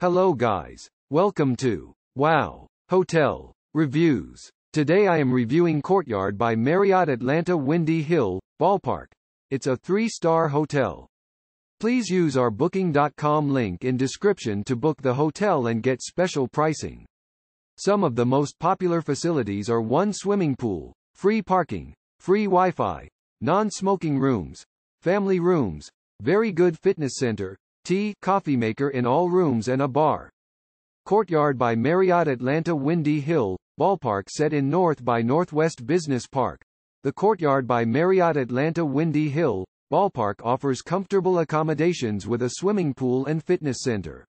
Hello guys. Welcome to Wow Hotel Reviews. Today I am reviewing Courtyard by Marriott Atlanta Windy Hill, Ballpark. It's a three-star hotel. Please use our booking.com link in description to book the hotel and get special pricing. Some of the most popular facilities are one swimming pool, free parking, free Wi-Fi, non-smoking rooms, family rooms, very good fitness center, tea, coffee maker in all rooms and a bar. Courtyard by Marriott Atlanta Windy Hill, ballpark set in North by Northwest Business Park. The Courtyard by Marriott Atlanta Windy Hill, ballpark offers comfortable accommodations with a swimming pool and fitness center.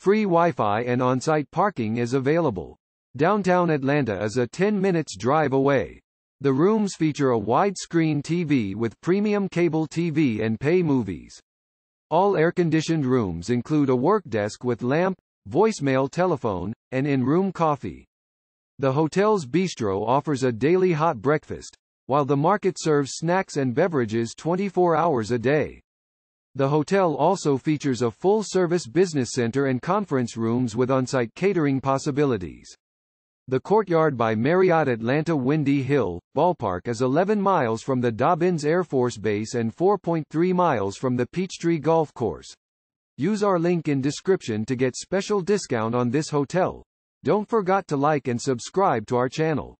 Free Wi-Fi and on-site parking is available. Downtown Atlanta is a 10 minutes drive away. The rooms feature a widescreen TV with premium cable TV and pay movies. All air-conditioned rooms include a work desk with lamp, voicemail telephone, and in-room coffee. The hotel's bistro offers a daily hot breakfast, while the market serves snacks and beverages 24 hours a day. The hotel also features a full-service business center and conference rooms with on-site catering possibilities. The Courtyard by Marriott Atlanta Windy Hill, Ballpark is 11 miles from the Dobbins Air Force Base and 4.3 miles from the Peachtree Golf Course. Use our link in description to get special discount on this hotel. Don't forget to like and subscribe to our channel.